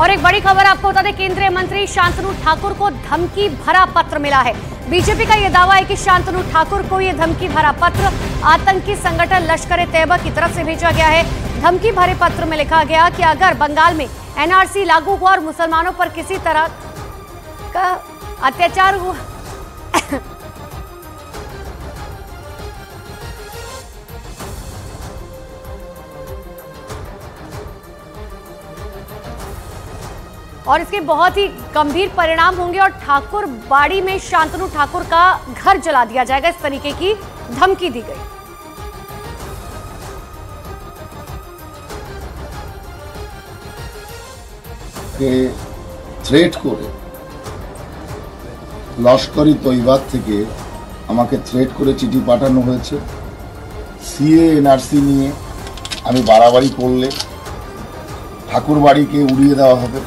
और एक बड़ी खबर आपको बता दें, केंद्रीय मंत्री शांतनु ठाकुर को धमकी भरा पत्र मिला है। बीजेपी का यह दावा है कि शांतनु ठाकुर को यह धमकी भरा पत्र आतंकी संगठन लश्कर ए तैयबा की तरफ़ से भेजा गया है। धमकी भरे पत्र में लिखा गया कि अगर बंगाल में एनआरसी लागू हुआ और मुसलमानों पर किसी तरह का अत्याचार हुआ और इसके बहुत ही गंभीर परिणाम होंगे और ठाकुर बाड़ी में शांतनु ठाकुर का घर जला दिया जाएगा इस तरीके की धमकी दी गई কে থ্রেট করে লস্করি তৈবাদ থেকে আমাকে থ্রেট করে চিঠি পাঠানো হয়েছে সিএ এনআরসি নিয়ে আমি বাড়াবাড়ি করলে ঠাকুর বাড়িকে উড়িয়ে দেওয়া হবে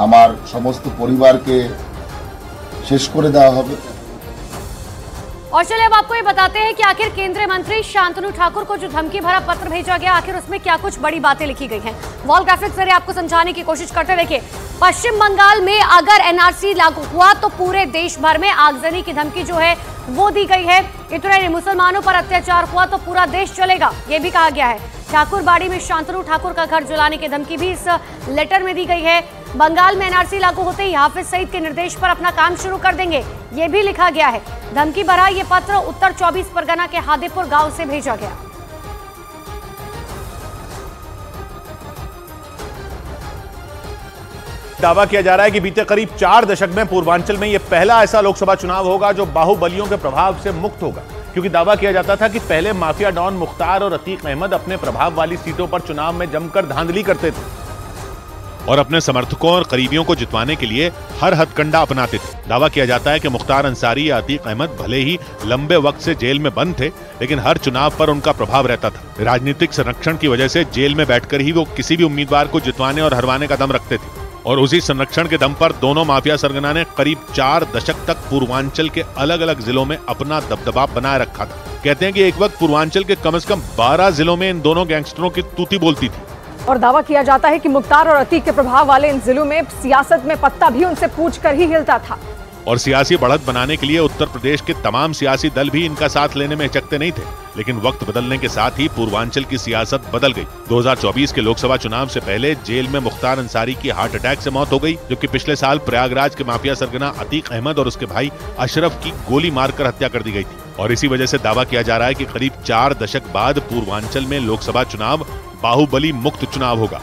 আমার সমস্ত পরিবারকে শেষ করে দেওয়া হবে और चलिए अब आपको ये बताते हैं कि आखिर केंद्रीय मंत्री शांतनु ठाकुर को जो धमकी भरा पत्र भेजा गया आखिर उसमें क्या कुछ बड़ी बातें लिखी गई हैं वॉल ग्राफिक्स जरिए आपको समझाने की कोशिश करते देखिए पश्चिम बंगाल में अगर एनआरसी लागू हुआ तो पूरे देश भर में आगजनी की धमकी जो है वो दी गई है इतना नहीं मुसलमानों पर अत्याचार हुआ तो पूरा देश चलेगा ये भी कहा गया है ठाकुर बाड़ी में शांतनु ठाकुर का घर जलाने की धमकी भी इस लेटर में दी गई है बंगाल में एनआरसी लागू होते ही हाफिज सईद के निर्देश पर अपना काम शुरू कर देंगे। ये भी लिखा गया है। धमकी भरा ये पत्र उत्तर 24 परगना के हादेपुर गाँव से भेजा गया। दावा किया जा रहा है कि बीते करीब चार दशक में पूर्वांचल में यह पहला ऐसा लोकसभा चुनाव होगा जो बाहुबलियों के प्रभाव से मुक्त होगा। क्योंकि दावा किया जाता था कि पहले माफिया डॉन मुख्तार और अतीक अहमद अपने प्रभाव वाली सीटों पर चुनाव में जमकर धांधली करते थे। और अपने समर्थकों और करीबियों को जितवाने के लिए हर हथकंडा अपनाते थे। दावा किया जाता है कि मुख्तार अंसारी या अतीक अहमद भले ही लंबे वक्त से जेल में बंद थे, लेकिन हर चुनाव पर उनका प्रभाव रहता था। राजनीतिक संरक्षण की वजह से जेल में बैठकर ही वो किसी भी उम्मीदवार को जितवाने और हरवाने का दम रखते थे। और उसी संरक्षण के दम पर दोनों माफिया सरगना ने करीब चार दशक तक पूर्वांचल के अलग अलग जिलों में अपना दबदबा बनाए रखा था। कहते हैं कि एक वक्त पूर्वांचल के कम से कम बारह जिलों में इन दोनों गैंगस्टरों की तूती बोलती थी। और दावा किया जाता है कि मुख्तार और अतीक के प्रभाव वाले इन जिलों में सियासत में पत्ता भी उनसे पूछ कर ही हिलता था। और सियासी बढ़त बनाने के लिए उत्तर प्रदेश के तमाम सियासी दल भी इनका साथ लेने में हिचकते नहीं थे, लेकिन वक्त बदलने के साथ ही पूर्वांचल की सियासत बदल गई। 2024 के लोकसभा चुनाव से पहले जेल में मुख्तार अंसारी की हार्ट अटैक से मौत हो गई, जबकि पिछले साल प्रयागराज के माफिया सरगना अतीक अहमद और उसके भाई अशरफ की गोली मारकर हत्या कर दी गई थी। और इसी वजह से दावा किया जा रहा है कि करीब चार दशक बाद पूर्वांचल में लोकसभा चुनाव बाहुबली मुक्त चुनाव होगा।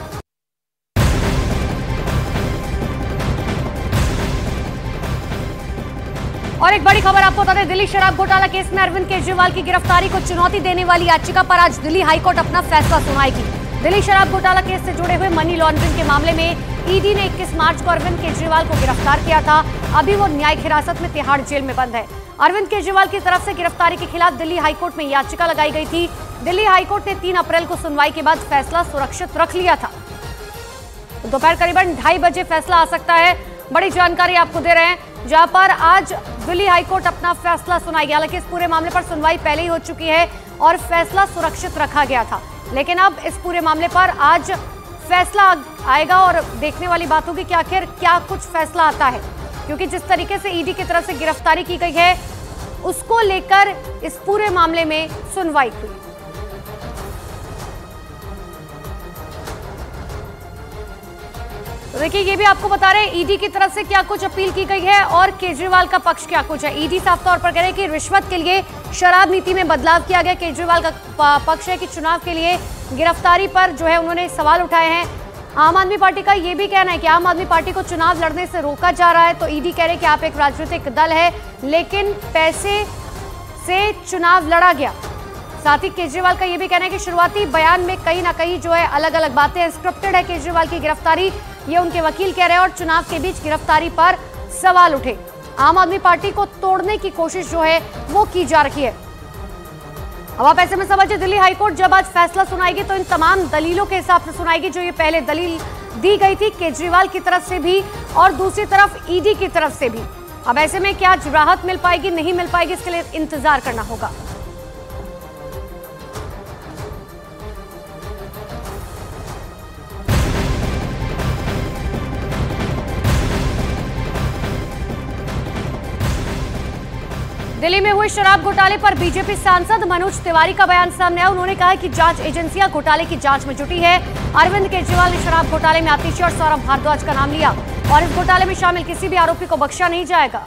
और एक बड़ी खबर आपको बता दें, दिल्ली शराब घोटाला केस में अरविंद केजरीवाल की गिरफ्तारी को चुनौती देने वाली याचिका पर आज दिल्ली हाईकोर्ट अपना फैसला सुनाएगी। दिल्ली शराब घोटाला केस से जुड़े हुए मनी लॉन्ड्रिंग के मामले में ईडी ने 21 मार्च को अरविंद केजरीवाल को गिरफ़्तार किया था। अभी वो न्यायिक हिरासत में तिहाड़ जेल में बंद है। अरविंद केजरीवाल की तरफ़ से गिरफ्तारी के खिलाफ दिल्ली हाईकोर्ट में याचिका लगाई गई थी। दिल्ली हाईकोर्ट ने तीन अप्रैल को सुनवाई के बाद फैसला सुरक्षित रख लिया था। दोपहर करीबन ढाई बजे फैसला आ सकता है। बड़ी जानकारी आपको दे रहे हैं, जहाँ पर आज दिल्ली हाईकोर्ट अपना फैसला सुनाएगी हालाँकि इस पूरे मामले पर सुनवाई पहले ही हो चुकी है और फैसला सुरक्षित रखा गया था। लेकिन अब इस पूरे मामले पर आज फैसला आएगा और देखने वाली बात होगी कि आखिर क्या कुछ फैसला आता है। क्योंकि जिस तरीके से ईडी की तरफ़ से गिरफ्तारी की गई है, उसको लेकर इस पूरे मामले में सुनवाई हुई। तो देखिए, ये भी आपको बता रहे हैं ईडी की तरफ़ से क्या कुछ अपील की गई है और केजरीवाल का पक्ष क्या कुछ है? ईडी साफ़ तौर पर कह रहे हैं कि रिश्वत के लिए शराब नीति में बदलाव किया गया। केजरीवाल का पक्ष है कि चुनाव के लिए गिरफ्तारी पर जो है उन्होंने सवाल उठाए हैं। आम आदमी पार्टी का ये भी कहना है कि आम आदमी पार्टी को चुनाव लड़ने से रोका जा रहा है तो ईडी कह रहे कि आप एक राजनीतिक दल है, लेकिन पैसे से चुनाव लड़ा गया। साथ ही केजरीवाल का यह भी कहना है कि शुरुआती बयान में कहीं ना कहीं जो है अलग अलग बातें स्क्रिप्टेड है केजरीवाल की गिरफ्तारी। ये उनके वकील कह रहे हैं और चुनाव के बीच गिरफ्तारी पर सवाल उठे। आम आदमी पार्टी को तोड़ने की कोशिश जो है, वो की जा रही है। अब आप ऐसे में समझिए, दिल्ली हाईकोर्ट जब आज फैसला सुनाएगी तो इन तमाम दलीलों के हिसाब से सुनाएगी जो ये पहले दलील दी गई थी, केजरीवाल की तरफ़ से भी और दूसरी तरफ़ ईडी की तरफ़ से भी। अब ऐसे में क्या राहत मिल पाएगी, नहीं मिल पाएगी, इसके लिए इंतज़ार करना होगा। दिल्ली में हुए शराब घोटाले पर बीजेपी सांसद मनोज तिवारी का बयान सामने आया। उन्होंने कहा कि जाँच एजेंसियाँ घोटाले की जाँच में जुटी है। अरविंद केजरीवाल ने शराब घोटाले में आतिशी और सौरभ भारद्वाज का नाम लिया और इस घोटाले में शामिल किसी भी आरोपी को बख्शा नहीं जाएगा।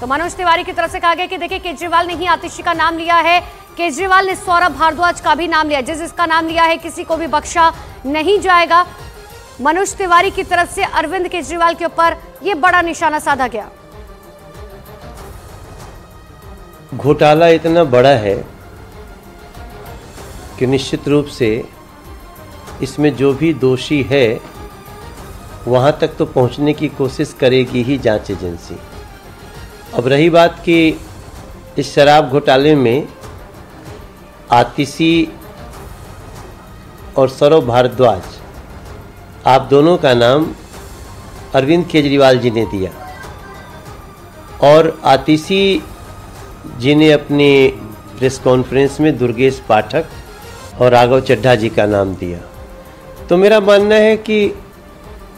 तो मनोज तिवारी की तरफ़ से कहा गया कि देखिए, केजरीवाल ने ही आतिशी का नाम लिया है। केजरीवाल ने सौरभ भारद्वाज का भी नाम लिया। जिस जिसका नाम लिया है, किसी को भी बख्शा नहीं जाएगा। मनोज तिवारी की तरफ़ से अरविंद केजरीवाल के ऊपर यह बड़ा निशाना साधा गया। घोटाला इतना बड़ा है कि निश्चित रूप से इसमें जो भी दोषी है, वहाँ तक तो पहुँचने की कोशिश करेगी ही जाँच एजेंसी। अब रही बात कि इस शराब घोटाले में आतिशी और सौरभ भारद्वाज, आप दोनों का नाम अरविंद केजरीवाल जी ने दिया। और आतिशी जी ने अपनी प्रेस कॉन्फ्रेंस में दुर्गेश पाठक और राघव चड्ढा जी का नाम दिया। तो मेरा मानना है कि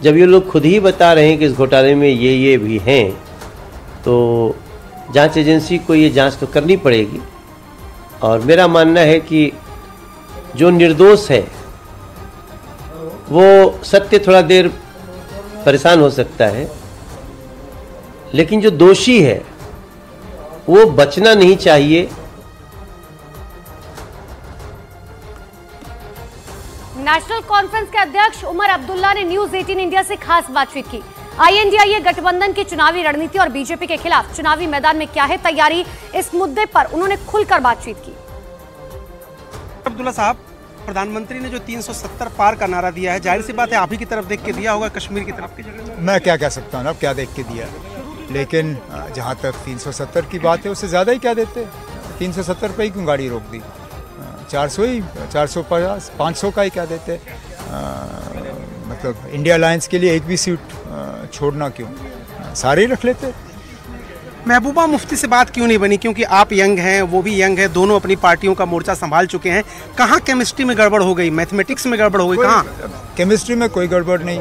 जब ये लोग खुद ही बता रहे हैं कि इस घोटाले में ये ये भी हैं तो जाँच एजेंसी को ये जाँच तो करनी पड़ेगी। और मेरा मानना है कि जो निर्दोष है, वो सत्य थोड़ा देर परेशान हो सकता है। लेकिन जो दोषी है वो बचना नहीं चाहिए। नेशनल कॉन्फ्रेंस के अध्यक्ष उमर अब्दुल्ला ने न्यूज़ 18 इंडिया से खास बातचीत की। आईएनडीआईए गठबंधन की चुनावी रणनीति और बीजेपी के खिलाफ चुनावी मैदान में क्या है तैयारी इस मुद्दे पर उन्होंने खुलकर बातचीत की। अब्दुल्ला साहब प्रधानमंत्री ने जो 370 पार का नारा दिया है, ज़ाहिर सी बात है, आप ही की तरफ़ देख के दिया होगा, कश्मीर की तरफ़ मैं क्या कह सकता हूँ अब क्या देख के दिया? लेकिन जहाँ तक 370 की बात है, उससे ज़्यादा ही क्या देते? 370 पे ही क्यों गाड़ी रोक दी? चार सौ ही, चार सौ पचास, पाँच सौ का ही क्या देते? मतलब इंडिया अलायंस के लिए एक भी सीट छोड़ना क्यों? सारे ही रख लेते। महबूबा मुफ्ती से बात क्यों नहीं बनी? क्योंकि आप यंग हैं वो भी यंग है दोनों अपनी पार्टियों का मोर्चा संभाल चुके हैं। कहाँ केमिस्ट्री में गड़बड़ हो गई? मैथमेटिक्स में गड़बड़ हो गई कहाँ? केमिस्ट्री में कोई गड़बड़ नहीं।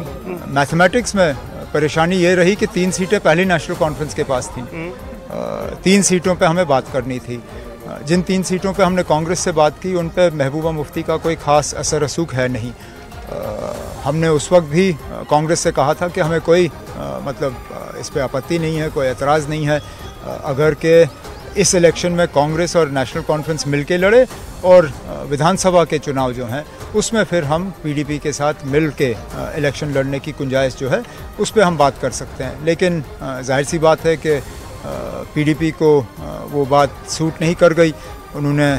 मैथमेटिक्स में परेशानी ये रही कि तीन सीटें पहली नेशनल कॉन्फ्रेंस के पास थी। तीन सीटों पर हमें बात करनी थी। जिन तीन सीटों पर हमने कांग्रेस से बात की उन पर महबूबा मुफ्ती का कोई खास असर रसूख है नहीं। हमने उस वक्त भी कांग्रेस से कहा था कि हमें कोई मतलब इस पर आपत्ति नहीं है, कोई एतराज़ नहीं है। अगर के इस इलेक्शन में कांग्रेस और नेशनल कॉन्फ्रेंस मिलके लड़े और विधानसभा के चुनाव जो हैं, उसमें फिर हम पीडीपी के साथ मिल के इलेक्शन लड़ने की गुंजाइश जो है, उस पर हम बात कर सकते हैं। लेकिन ज़ाहिर सी बात है कि पीडीपी को वो बात सूट नहीं कर गई। उन्होंने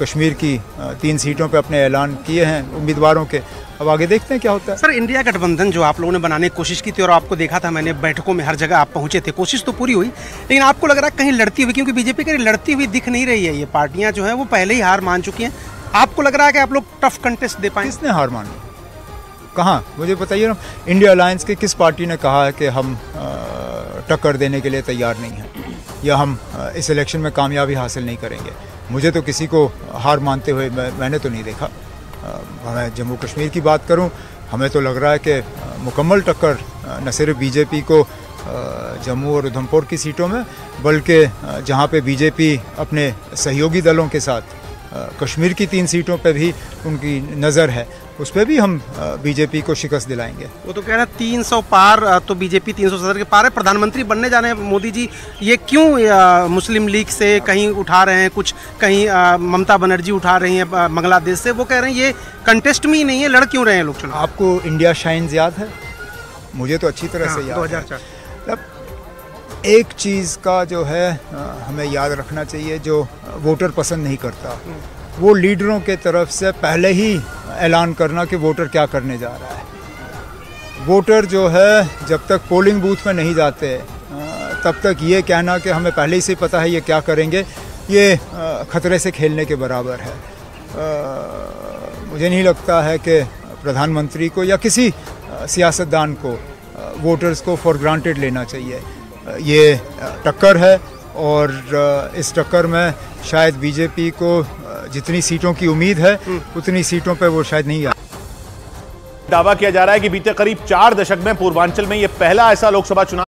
कश्मीर की तीन सीटों पे अपने ऐलान किए हैं उम्मीदवारों के। अब आगे देखते हैं क्या होता है। सर इंडिया गठबंधन जो आप लोगों ने बनाने की कोशिश की थी और आपको देखा था मैंने बैठकों में हर जगह आप पहुँचे थे कोशिश तो पूरी हुई लेकिन आपको लग रहा है कहीं लड़ती हुई क्योंकि बीजेपी कहीं लड़ती हुई दिख नहीं रही है ये पार्टियाँ जो है वो पहले ही हार मान चुकी हैं। आपको लग रहा है कि आप लोग टफ कंटेस्ट दे पाए? किसने हार मानी? कहाँ? मुझे बताइए ना इंडिया अलायंस के किस पार्टी ने कहा है कि हम टक्कर देने के लिए तैयार नहीं हैं? या हम इस इलेक्शन में कामयाबी हासिल नहीं करेंगे? मुझे तो किसी को हार मानते हुए मैंने तो नहीं देखा। मैं जम्मू कश्मीर की बात करूँ, हमें तो लग रहा है कि मुकम्मल टक्कर न सिर्फ़ बीजेपी को जम्मू और उधमपुर की सीटों में, बल्कि जहाँ पे बीजेपी अपने सहयोगी दलों के साथ कश्मीर की तीन सीटों पे भी उनकी नज़र है। उस पर भी हम बीजेपी को शिकस्त दिलाएँगे। वो तो कह रहे हैं तीन सौ पार तो बीजेपी तीन सौ सत्तर के पार है। प्रधानमंत्री बनने जा रहे हैं। मोदी जी ये क्यों मुस्लिम लीग से कहीं उठा रहे हैं? कुछ कहीं ममता बनर्जी उठा रही हैं बांग्लादेश से। वो कह रहे हैं ये कंटेस्ट में ही नहीं है लड़ क्यों रहे हैं लोग? चुनाव आपको इंडिया शाइन याद है? मुझे तो अच्छी तरह हाँ, से याद दो हज़ार एक चीज़ का जो है हमें याद रखना चाहिए, जो वोटर पसंद नहीं करता। वो लीडरों के तरफ़ से पहले ही ऐलान करना कि वोटर क्या करने जा रहा है वोटर जो है, जब तक पोलिंग बूथ में नहीं जाते तब तक ये कहना कि हमें पहले ही से पता है ये क्या करेंगे, ये ख़तरे से खेलने के बराबर है मुझे नहीं लगता है कि प्रधानमंत्री को या किसी सियासतदान को वोटर्स को फॉर ग्रांटेड लेना चाहिए ये टक्कर है और इस टक्कर में शायद बीजेपी को जितनी सीटों की उम्मीद है उतनी सीटों पर वो शायद नहीं आ दावा किया जा रहा है कि बीते करीब चार दशक में पूर्वांचल में यह पहला ऐसा लोकसभा चुनाव